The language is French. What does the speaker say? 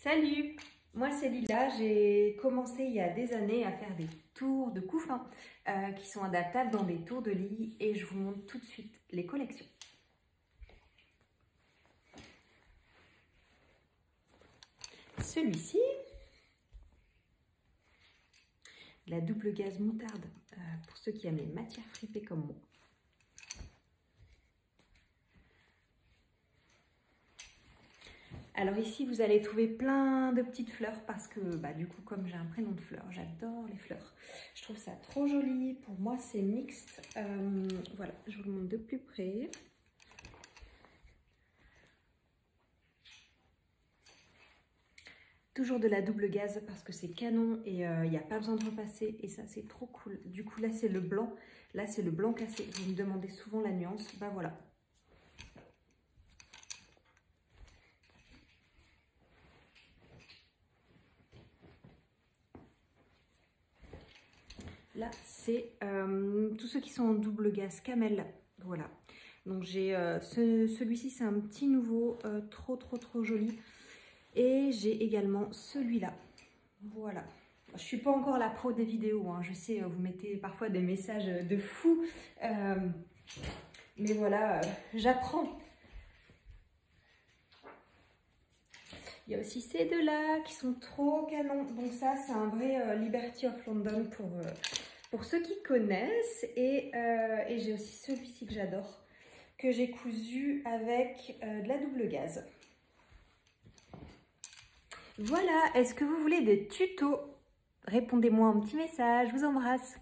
Salut, moi c'est Lila, j'ai commencé il y a des années à faire des tours de couffins euh, qui sont adaptables dans des tours de lit et je vous montre tout de suite les collections. Celui-ci, la double gaz moutarde euh, pour ceux qui aiment les matières fripées comme moi. Alors ici, vous allez trouver plein de petites fleurs parce que bah, du coup, comme j'ai un prénom de fleurs, j'adore les fleurs. Je trouve ça trop joli. Pour moi, c'est mixte. Euh, voilà, je vous le montre de plus près. Toujours de la double gaz parce que c'est canon et euh, il n'y a pas besoin de repasser et ça c'est trop cool. Du coup là c'est le blanc, là c'est le blanc cassé. Vous me demandez souvent la nuance, bah voilà, Là, c'est euh, tous ceux qui sont en double gaz camel. Voilà. Donc j'ai euh, celui-ci, c'est un petit nouveau, euh, trop trop trop joli. Et j'ai également celui-là. Voilà. Je suis pas encore la pro des vidéos. Hein. Je sais, vous mettez parfois des messages de fou. mais voilà, j'apprends. Il y a aussi ces deux-là qui sont trop canons. Donc ça, c'est un vrai Liberty of London pour, pour ceux qui connaissent. Euh, et, j'ai aussi celui-ci que j'adore, que j'ai cousu avec euh, de la double gaz. Voilà, est-ce que vous voulez des tutos? Répondez-moi un petit message, je vous embrasse